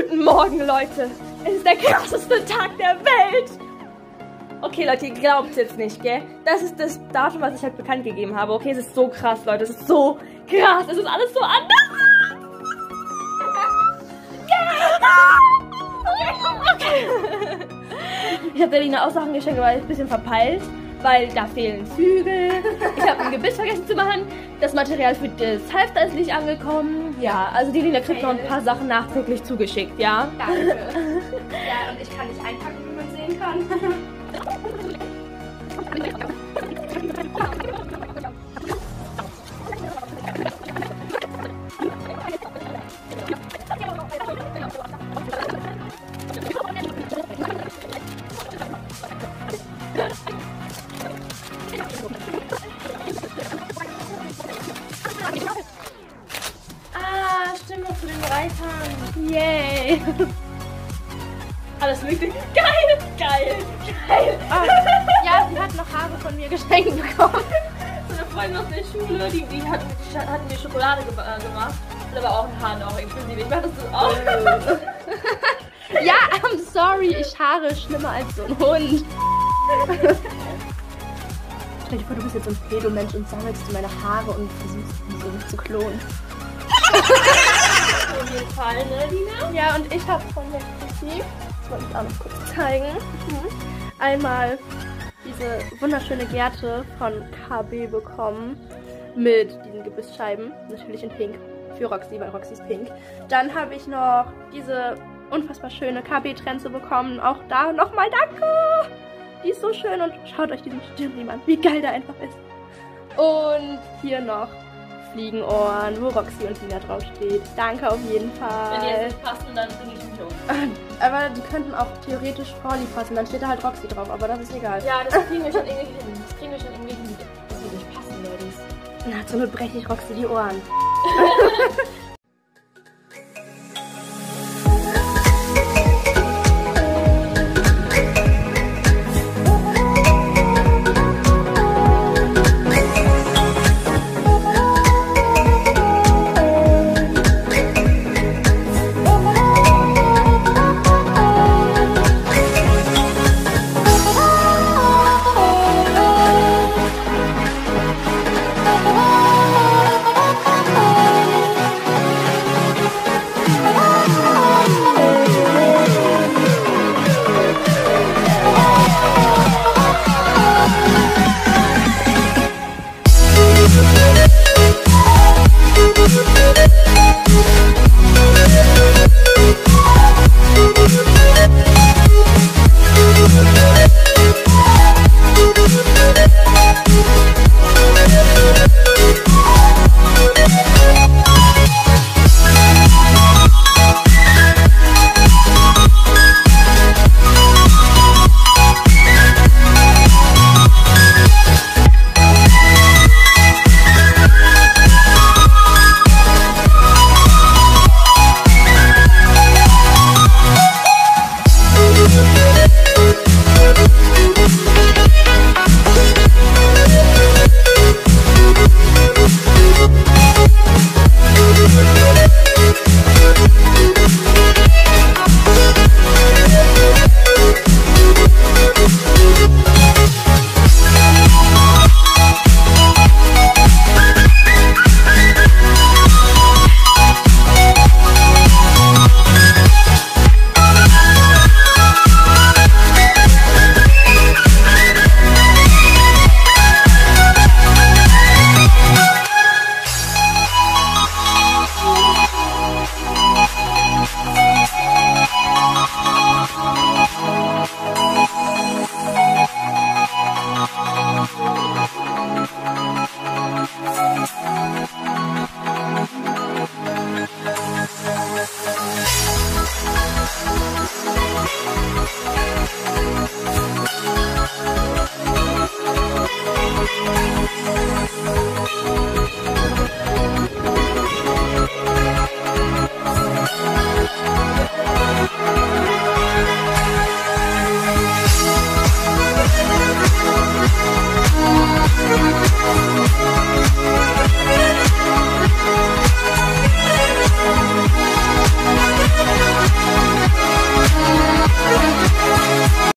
Guten Morgen, Leute. Es ist der krasseste Tag der Welt. Okay, Leute, ihr glaubt jetzt nicht, gell? Das ist das Datum, was ich halt bekannt gegeben habe. Okay, es ist so krass, Leute. Es ist so krass. Es ist alles so anders. Okay. Ich habe der Lina auch Sachen geschenkt, aber ein bisschen verpeilt, weil da fehlen Zügel. Ich habe ein Gebiss vergessen zu machen. Das Material für das Halfter ist nicht angekommen. Ja, also die Lina kriegt noch ein paar Sachen nachträglich zugeschickt, ja? Danke. ja, und ich kann nicht einpacken, wie man sehen kann. Zu den Reitern. Yay. Alles wirklich geil, geil, geil. Ah, ja, sie hat noch Haare von mir geschenkt bekommen. So eine Freundin aus der Schule, die, die hat, die hat mir Schokolade ge äh, gemacht. Und aber auch ein Haar noch. Ich mach das so auch. Ja, I'm sorry, ich haare schlimmer als so ein Hund. Stell dir vor, du bist jetzt so ein Pedomensch und sammelst du meine Haare und versuchst sie so zu klonen. Fall, ne, Lina? Ja, und ich habe von der Chrissy, das wollte ich auch noch kurz zeigen, mhm, einmal diese wunderschöne Gerte von KB bekommen mit diesen Gebissscheiben, natürlich in Pink, für Roxy, weil Roxy ist pink. Dann habe ich noch diese unfassbar schöne KB-Trenze bekommen, auch da nochmal danke! Die ist so schön und schaut euch diesen Stirnriemen an, wie geil der einfach ist. Und hier noch Fliegenohren, wo Roxy und Lina draufsteht. Danke auf jeden Fall. Wenn die jetzt nicht passen, dann bringe ich mich um. Aber die könnten auch theoretisch Frauly passen, dann steht da halt Roxy drauf, aber das ist egal. Ja, das kriegen wir schon irgendwie hin. Das kriegen wir schon irgendwie hin. Das wird nicht passen, Ladies. Na, Not breche ich Roxy die Ohren.